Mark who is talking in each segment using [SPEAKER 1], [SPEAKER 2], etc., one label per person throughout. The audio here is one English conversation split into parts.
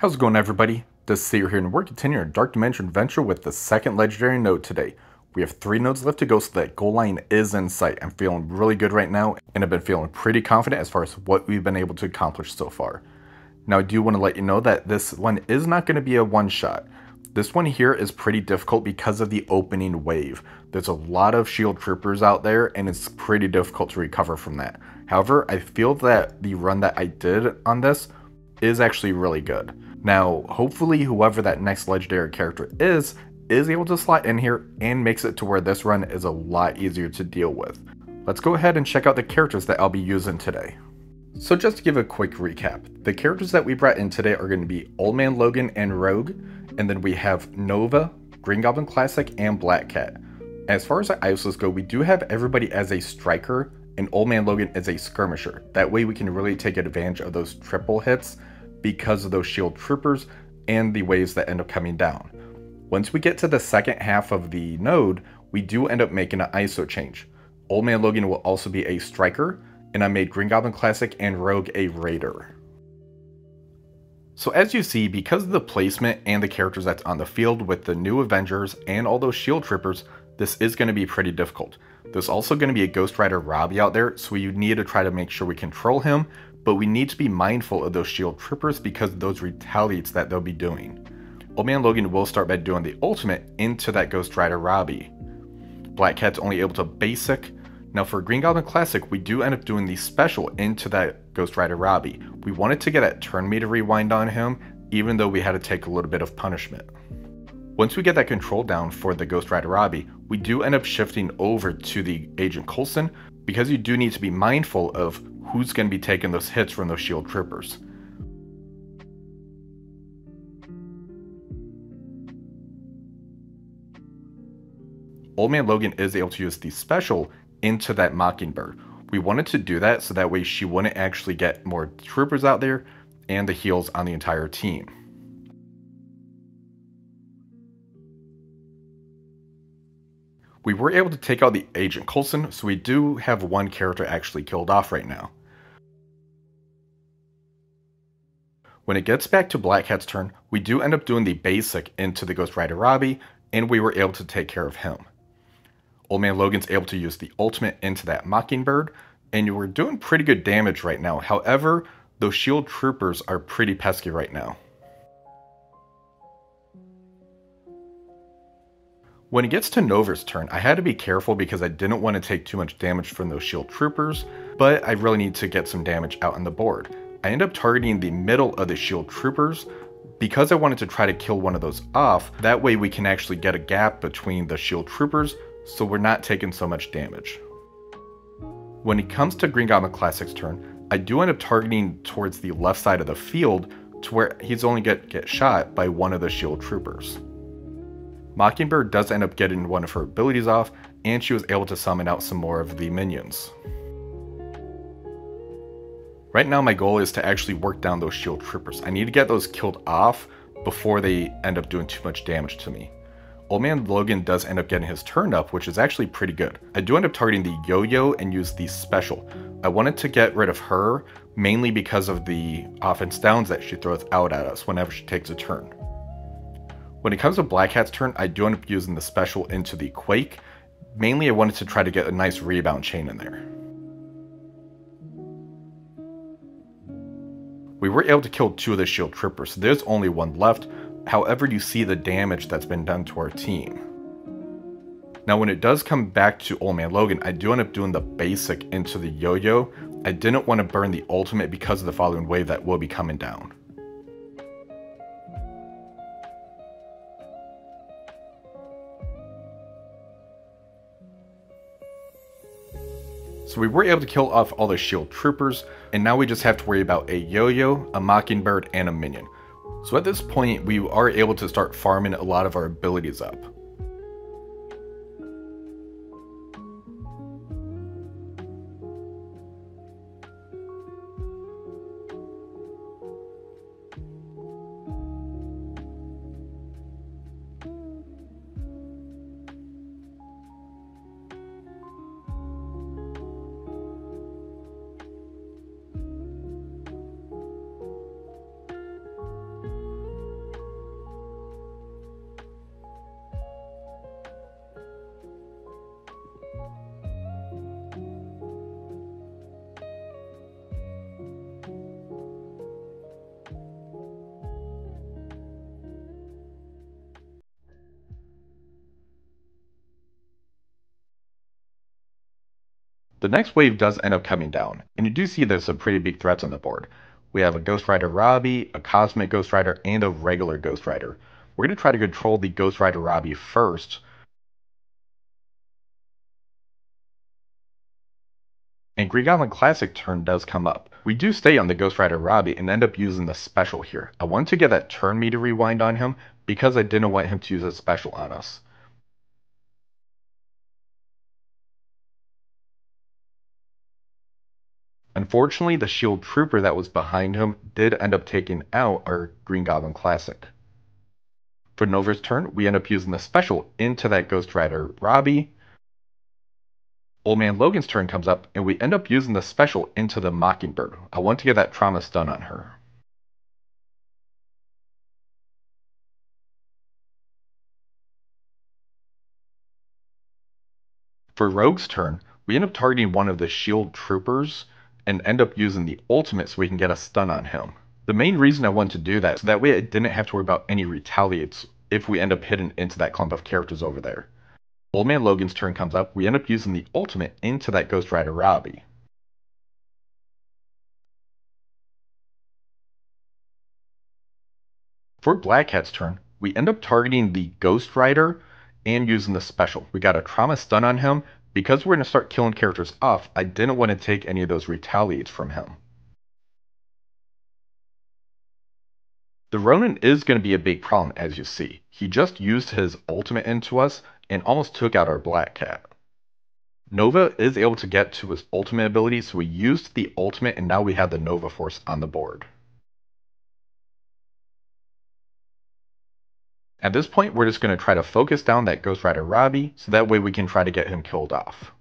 [SPEAKER 1] How's it going everybody? This is Dacier here and we're continuing our Dark Dimension adventure with the second legendary node today. We have three nodes left to go so that goal line is in sight. I'm feeling really good right now and I've been feeling pretty confident as far as what we've been able to accomplish so far. Now I do want to let you know that this one is not going to be a one shot. This one here is pretty difficult because of the opening wave. There's a lot of shield troopers out there and it's pretty difficult to recover from that. However, I feel that the run that I did on this is actually really good. Now, hopefully whoever that next legendary character is, is able to slot in here and makes it to where this run is a lot easier to deal with. Let's go ahead and check out the characters that I'll be using today. So just to give a quick recap, the characters that we brought in today are going to be Old Man Logan and Rogue, and then we have Nova, Green Goblin Classic, and Black Cat. As far as the ISOs go, we do have everybody as a striker, and Old Man Logan as a skirmisher. That way we can really take advantage of those triple hits because of those shield troopers and the waves that end up coming down. Once we get to the second half of the node, we do end up making an ISO change. Old Man Logan will also be a striker, and I made Green Goblin Classic and Rogue a raider. So as you see, because of the placement and the characters that's on the field with the new Avengers and all those shield troopers, this is going to be pretty difficult. There's also going to be a Ghost Rider Robbie out there, so we need to try to make sure we control him, but we need to be mindful of those shield troopers because of those retaliates that they'll be doing. Old Man Logan will start by doing the ultimate into that Ghost Rider Robbie. Black Cat's only able to basic. Now for Green Goblin Classic, we do end up doing the special into that Ghost Rider Robbie. We wanted to get that turn meter rewind on him, even though we had to take a little bit of punishment. Once we get that control down for the Ghost Rider Robbie, we do end up shifting over to the Agent Coulson because you do need to be mindful of who's going to be taking those hits from those shield troopers. Old Man Logan is able to use the special into that Mockingbird. We wanted to do that so that way she wouldn't actually get more troopers out there and the heals on the entire team. We were able to take out the Agent Coulson, so we do have one character actually killed off right now. When it gets back to Black Cat's turn, we do end up doing the basic into the Ghost Rider Robbie, and we were able to take care of him. Old Man Logan's able to use the ultimate into that Mockingbird, and you were doing pretty good damage right now. However, those shield troopers are pretty pesky right now. When it gets to Nova's turn, I had to be careful because I didn't want to take too much damage from those shield troopers, but I really need to get some damage out on the board. I end up targeting the middle of the shield troopers because I wanted to try to kill one of those off. That way we can actually get a gap between the shield troopers so we're not taking so much damage. When it comes to Green Goblin Classic's turn, I do end up targeting towards the left side of the field to where he's only get, get shot by one of the shield troopers. Mockingbird does end up getting one of her abilities off, and she was able to summon out some more of the minions. Right now my goal is to actually work down those shield troopers. I need to get those killed off before they end up doing too much damage to me. Old Man Logan does end up getting his turn up, which is actually pretty good. I do end up targeting the Yo-Yo and use the special. I wanted to get rid of her, mainly because of the offense downs that she throws out at us whenever she takes a turn. When it comes to Black Cat's turn, I do end up using the special into the Quake. Mainly I wanted to try to get a nice rebound chain in there. We were able to kill two of the shield troopers, so there's only one left. However, you see the damage that's been done to our team. Now when it does come back to Old Man Logan, I do end up doing the basic into the yo-yo. I didn't want to burn the ultimate because of the following wave that will be coming down. So we were able to kill off all the shield troopers, and now we just have to worry about a yo-yo, a mockingbird, and a minion. So at this point, we are able to start farming a lot of our abilities up. The next wave does end up coming down, and you do see there's some pretty big threats on the board. We have a Ghost Rider Robbie, a Cosmic Ghost Rider, and a regular Ghost Rider. We're going to try to control the Ghost Rider Robbie first. And Green Goblin Classic turn does come up. We do stay on the Ghost Rider Robbie and end up using the special here. I want to get that turn meter rewind on him because I didn't want him to use a special on us. Unfortunately, the shield trooper that was behind him did end up taking out our Green Goblin Classic. For Nova's turn, we end up using the special into that Ghost Rider Robbie. Old Man Logan's turn comes up, and we end up using the special into the Mockingbird. I want to get that trauma stun on her. For Rogue's turn, we end up targeting one of the shield troopers and end up using the ultimate so we can get a stun on him. The main reason I wanted to do that, so that way I didn't have to worry about any retaliates if we end up hitting into that clump of characters over there. Old Man Logan's turn comes up, we end up using the ultimate into that Ghost Rider Robbie. For Black Cat's turn, we end up targeting the Ghost Rider and using the special. We got a trauma stun on him, because we're going to start killing characters off, I didn't want to take any of those retaliates from him. The Ronin is going to be a big problem, as you see. He just used his ultimate into us and almost took out our Black Cat. Nova is able to get to his ultimate ability, so we used the ultimate and now we have the Nova Force on the board. At this point, we're just going to try to focus down that Ghost Rider Robbie, so that way we can try to get him killed off.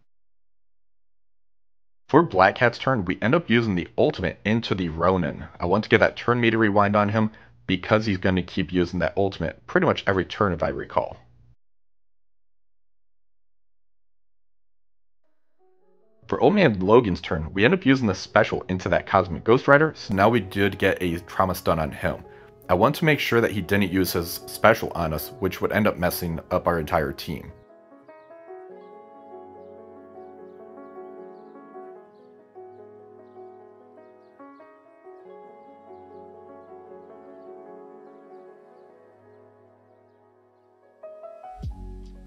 [SPEAKER 1] For Black Cat's turn, we end up using the ultimate into the Ronin. I want to get that turn meter rewind on him, because he's going to keep using that ultimate pretty much every turn if I recall. For Old Man Logan's turn, we end up using the special into that Cosmic Ghost Rider, so now we did get a trauma stun on him. I want to make sure that he didn't use his special on us, which would end up messing up our entire team.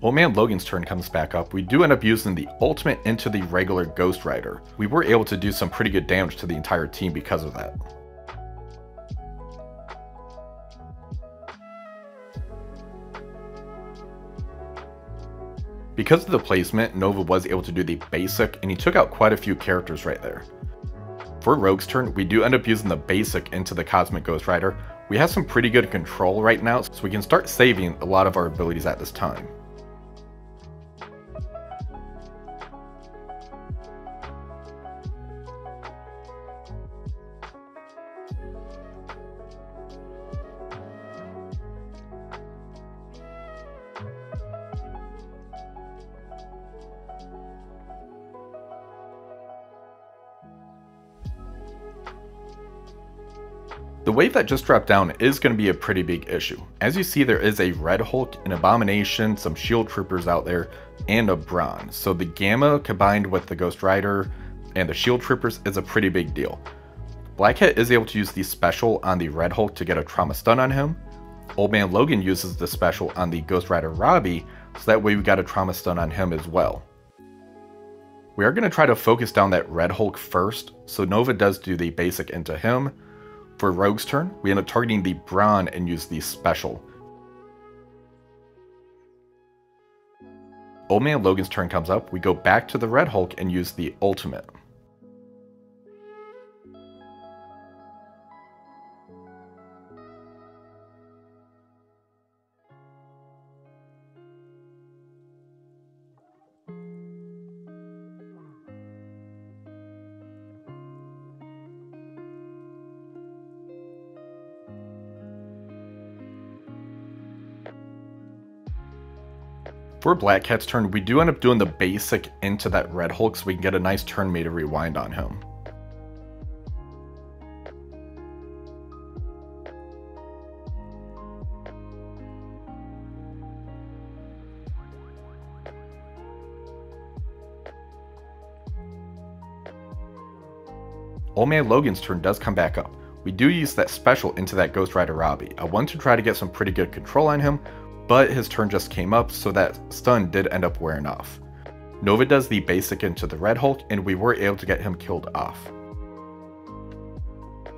[SPEAKER 1] Old Man Logan's turn comes back up, we do end up using the ultimate into the regular Ghost Rider. We were able to do some pretty good damage to the entire team because of that. Because of the placement, Nova was able to do the basic, and he took out quite a few characters right there. For Rogue's turn, we do end up using the basic into the Cosmic Ghost Rider. We have some pretty good control right now, so we can start saving a lot of our abilities at this time. Wave that just dropped down is going to be a pretty big issue. As you see, there is a Red Hulk, an Abomination, some Shield Troopers out there, and a Brawn. So the Gamma combined with the Ghost Rider and the Shield Troopers is a pretty big deal. Black Cat is able to use the special on the Red Hulk to get a trauma stun on him. Old Man Logan uses the special on the Ghost Rider Robbie, so that way we got a trauma stun on him as well. We are going to try to focus down that Red Hulk first, so Nova does do the basic into him, for Rogue's turn, we end up targeting the Brawn and use the special. Old Man Logan's turn comes up, we go back to the Red Hulk and use the ultimate. For Black Cat's turn, we do end up doing the basic into that Red Hulk so we can get a nice turn meter rewind on him. Old Man Logan's turn does come back up. We do use that special into that Ghost Rider Robbie. I want to try to get some pretty good control on him, but his turn just came up, so that stun did end up wearing off. Nova does the basic into the Red Hulk, and we were able to get him killed off.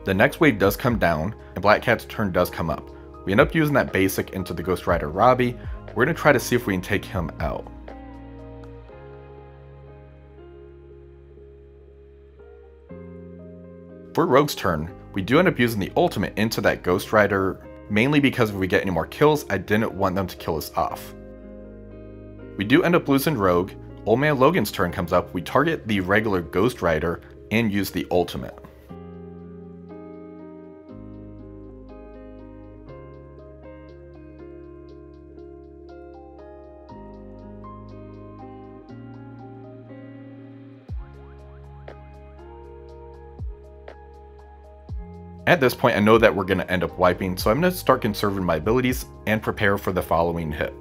[SPEAKER 1] The next wave does come down, and Black Cat's turn does come up. We end up using that basic into the Ghost Rider Robbie. We're going to try to see if we can take him out. For Rogue's turn, we do end up using the ultimate into that Ghost Rider, mainly because if we get any more kills, I didn't want them to kill us off. We do end up losing Rogue, Old Man Logan's turn comes up, we target the regular Ghost Rider and use the ultimate. At this point, I know that we're going to end up wiping, so I'm going to start conserving my abilities and prepare for the following hit.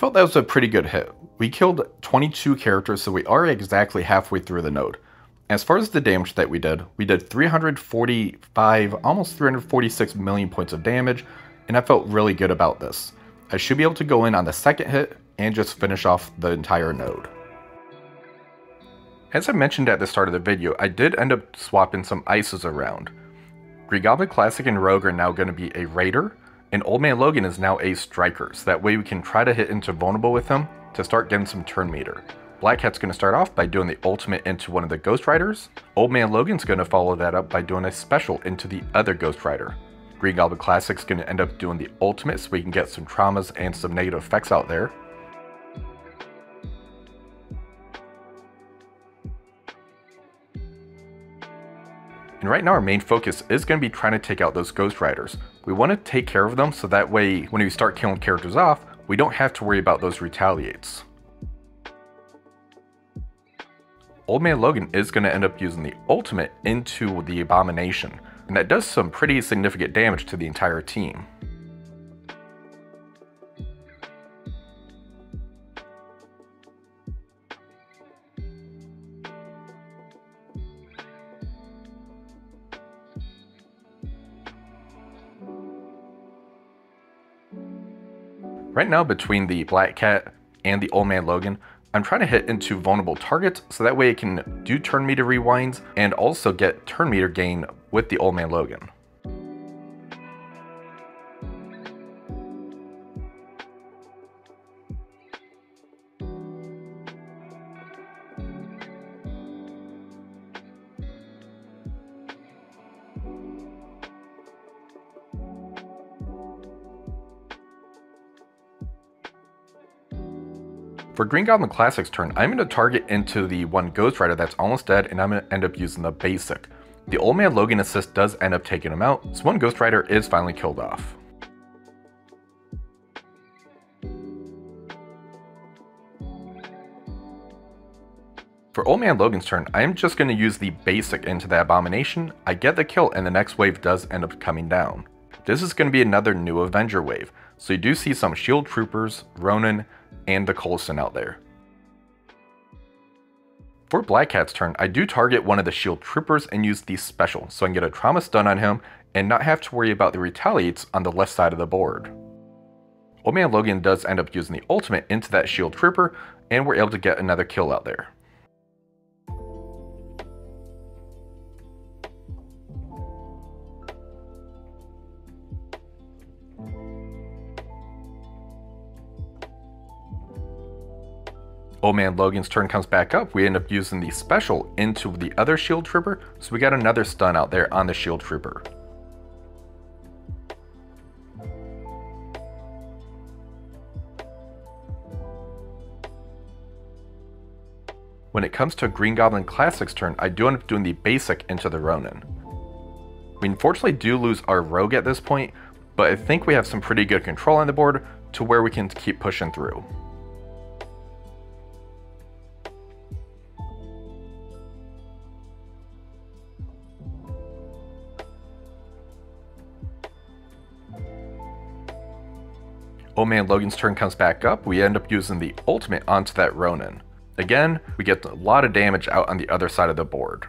[SPEAKER 1] Felt that was a pretty good hit. We killed 22 characters, so we are exactly halfway through the node. As far as the damage that we did, we did 345, almost 346 million points of damage, and I felt really good about this. I should be able to go in on the second hit and just finish off the entire node. As I mentioned at the start of the video, I did end up swapping some ISOs around. Goblin Classic and Rogue are now going to be a Raider, and Old Man Logan is now a striker, so that way we can try to hit into vulnerable with him to start getting some turn meter. Black Cat's going to start off by doing the ultimate into one of the Ghost Riders. Old Man Logan's going to follow that up by doing a special into the other Ghost Rider. Green Goblin Classic's going to end up doing the ultimate so we can get some traumas and some negative effects out there. And right now our main focus is going to be trying to take out those Ghost Riders. We want to take care of them so that way when we start killing characters off, we don't have to worry about those retaliates. Old Man Logan is going to end up using the ultimate into the Abomination, and that does some pretty significant damage to the entire team. Right now, between the Black Cat and the Old Man Logan, I'm trying to hit into vulnerable targets so that way it can do turn meter rewinds and also get turn meter gain with the Old Man Logan. For Green Goblin Classic's turn, I'm going to target into the one Ghost Rider that's almost dead, and I'm going to end up using the basic. The Old Man Logan assist does end up taking him out, so one Ghost Rider is finally killed off. For Old Man Logan's turn, I am just going to use the basic into the Abomination, I get the kill, and the next wave does end up coming down. This is going to be another new Avenger wave, so you do see some Shield Troopers, Ronin, and the Coulson out there. For Black Cat's turn, I do target one of the shield troopers and use the special, so I can get a trauma stun on him and not have to worry about the retaliates on the left side of the board. Old Man Logan does end up using the ultimate into that shield trooper, and we're able to get another kill out there. Old Man Logan's turn comes back up, we end up using the special into the other shield trooper, so we got another stun out there on the shield trooper. When it comes to Green Goblin Classic's turn, I do end up doing the basic into the Ronin. We unfortunately do lose our Rogue at this point, but I think we have some pretty good control on the board to where we can keep pushing through. Old Man Logan's turn comes back up, we end up using the ultimate onto that Ronin. Again, we get a lot of damage out on the other side of the board.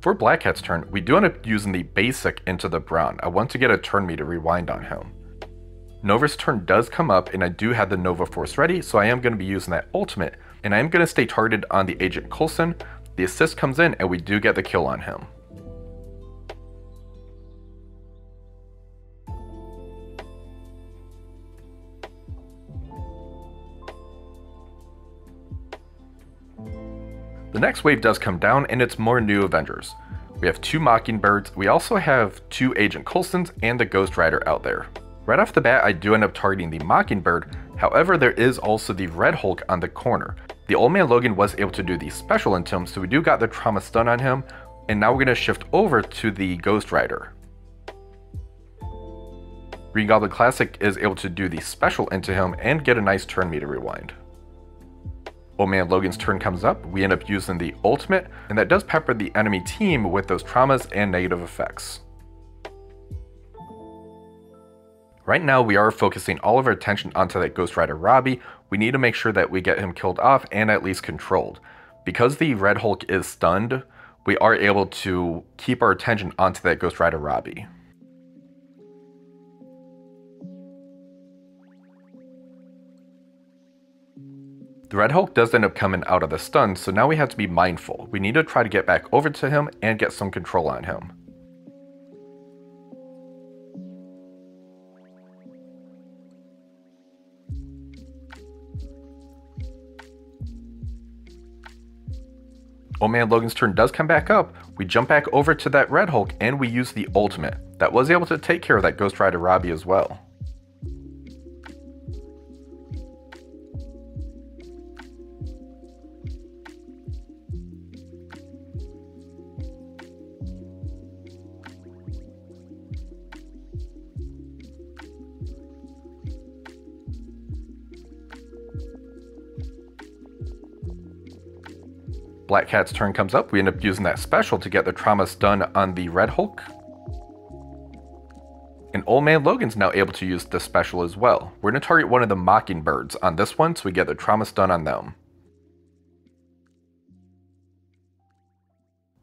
[SPEAKER 1] For Black Cat's turn, we do end up using the basic into the Brawn. I want to get a turn meter rewind on him. Nova's turn does come up and I do have the Nova Force ready, so I am going to be using that ultimate, and I am going to stay targeted on the Agent Coulson, the assist comes in and we do get the kill on him. The next wave does come down and it's more new Avengers. We have two Mockingbirds, we also have two Agent Coulsons and the Ghost Rider out there. Right off the bat I do end up targeting the Mockingbird, however there is also the Red Hulk on the corner. The Old Man Logan was able to do the special into him, so we do got the trauma stun on him, and now we're to shift over to the Ghost Rider. Green Goblin Classic is able to do the special into him and get a nice turn meter rewind. Old Man Logan's turn comes up, we end up using the ultimate, and that does pepper the enemy team with those traumas and negative effects. Right now, we are focusing all of our attention onto that Ghost Rider Robbie. We need to make sure that we get him killed off and at least controlled. Because the Red Hulk is stunned, we are able to keep our attention onto that Ghost Rider Robbie. The Red Hulk does end up coming out of the stun, so now we have to be mindful. We need to try to get back over to him and get some control on him. Old Man Logan's turn does come back up, we jump back over to that Red Hulk and we use the ultimate. That was able to take care of that Ghost Rider Robbie as well. Black Cat's turn comes up, we end up using that special to get the trauma stun on the Red Hulk. And Old Man Logan's now able to use the special as well. We're going to target one of the Mockingbirds on this one so we get the trauma stun on them.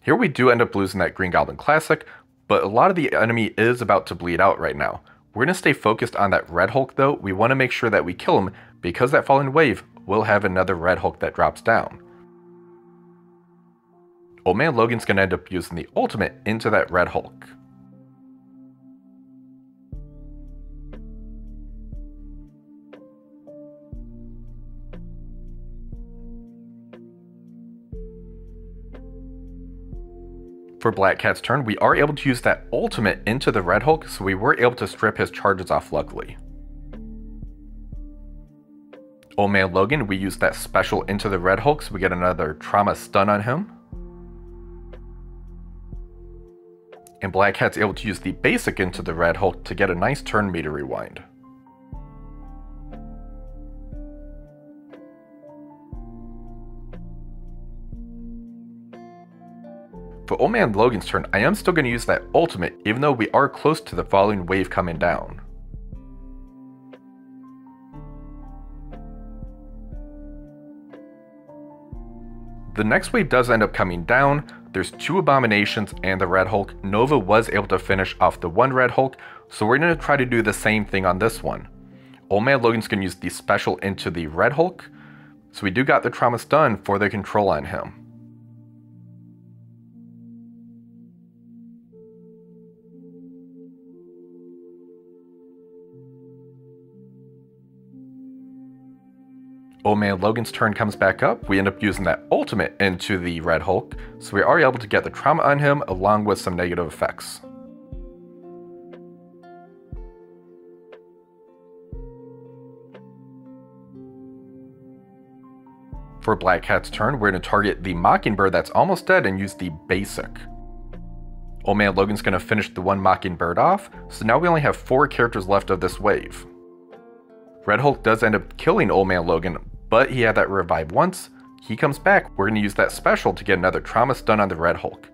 [SPEAKER 1] Here we do end up losing that Green Goblin Classic, but a lot of the enemy is about to bleed out right now. We're going to stay focused on that Red Hulk though. We want to make sure that we kill him because that falling wave will have another Red Hulk that drops down. Old Man Logan's gonna end up using the ultimate into that Red Hulk. For Black Cat's turn, we are able to use that ultimate into the Red Hulk, so we were able to strip his charges off luckily. Old Man Logan, we use that special into the Red Hulk, so we get another trauma stun on him. And Black Cat's able to use the basic into the Red Hulk to get a nice turn meter rewind. For Old Man Logan's turn, I am still going to use that ultimate, even though we are close to the following wave coming down. The next wave does end up coming down, there's two Abominations and the Red Hulk. Nova was able to finish off the one Red Hulk, so we're going to try to do the same thing on this one. Old Man Logan's going to use the special into the Red Hulk, so we do got the trauma stun for the control on him. Old Man Logan's turn comes back up, we end up using that ultimate into the Red Hulk, so we are able to get the trauma on him along with some negative effects. For Black Cat's turn, we're going to target the Mockingbird that's almost dead and use the basic. Old Man Logan's going to finish the one Mockingbird off, so now we only have four characters left of this wave. Red Hulk does end up killing Old Man Logan, but he had that revive once. He comes back, we're going to use that special to get another trauma stun on the Red Hulk.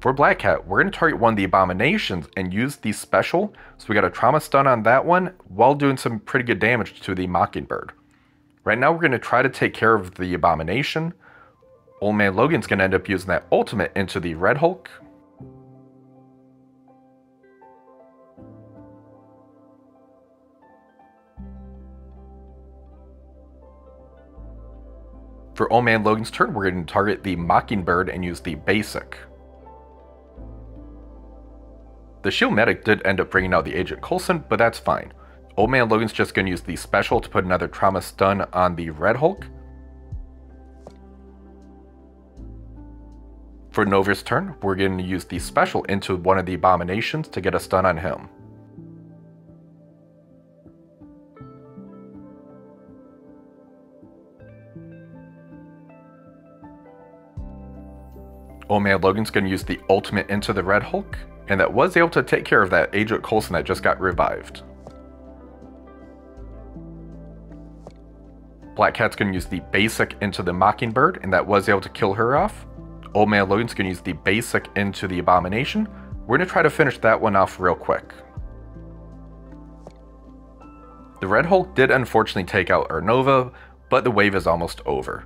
[SPEAKER 1] For Black Cat, we're going to target one of the Abominations and use the special, so we got a trauma stun on that one while doing some pretty good damage to the Mockingbird. Right now we're going to try to take care of the Abomination. Old Man Logan's going to end up using that ultimate into the Red Hulk. For Old Man Logan's turn, we're going to target the Mockingbird and use the basic. The shield medic did end up bringing out the Agent Coulson, but that's fine. Old Man Logan's just going to use the special to put another trauma stun on the Red Hulk. For Nova's turn, we're going to use the special into one of the abominations to get a stun on him. Old Man Logan's going to use the ultimate into the Red Hulk, and that was able to take care of that Agent Coulson that just got revived. Black Cat's going to use the basic into the Mockingbird, and that was able to kill her off. Old Man Logan's going to use the basic into the Abomination. We're going to try to finish that one off real quick. The Red Hulk did unfortunately take out Nova, but the wave is almost over.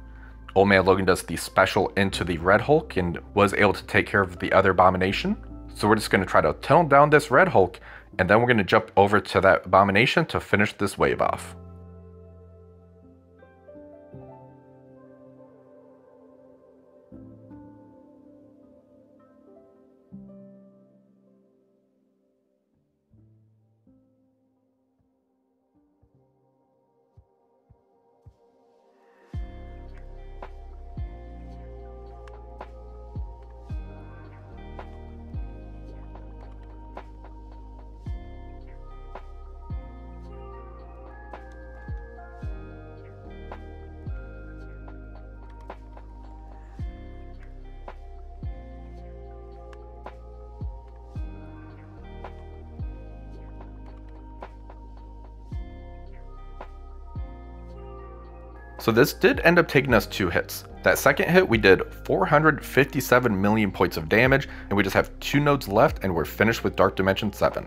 [SPEAKER 1] Old Man Logan does the special into the Red Hulk and was able to take care of the other Abomination. So we're just going to try to tunnel down this Red Hulk, and then we're going to jump over to that Abomination to finish this wave off. So this did end up taking us two hits. That second hit, we did 457 million points of damage, and we just have two nodes left, and we're finished with Dark Dimension 7.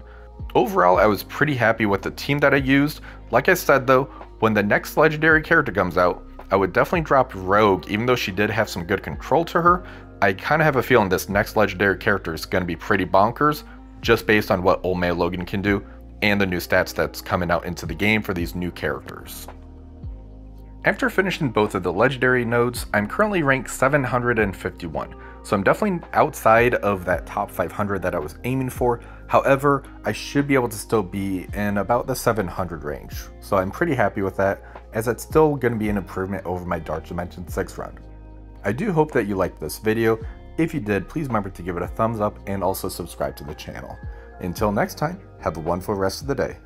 [SPEAKER 1] Overall, I was pretty happy with the team that I used. Like I said though, when the next legendary character comes out, I would definitely drop Rogue, even though she did have some good control to her. I kind of have a feeling this next legendary character is going to be pretty bonkers, just based on what Old Man Logan can do, and the new stats that's coming out into the game for these new characters. After finishing both of the legendary nodes, I'm currently ranked 751, so I'm definitely outside of that top 500 that I was aiming for. However, I should be able to still be in about the 700 range, so I'm pretty happy with that, as it's still going to be an improvement over my Dark Dimension 6 run. I do hope that you liked this video. If you did, please remember to give it a thumbs up and also subscribe to the channel. Until next time, have a wonderful rest of the day.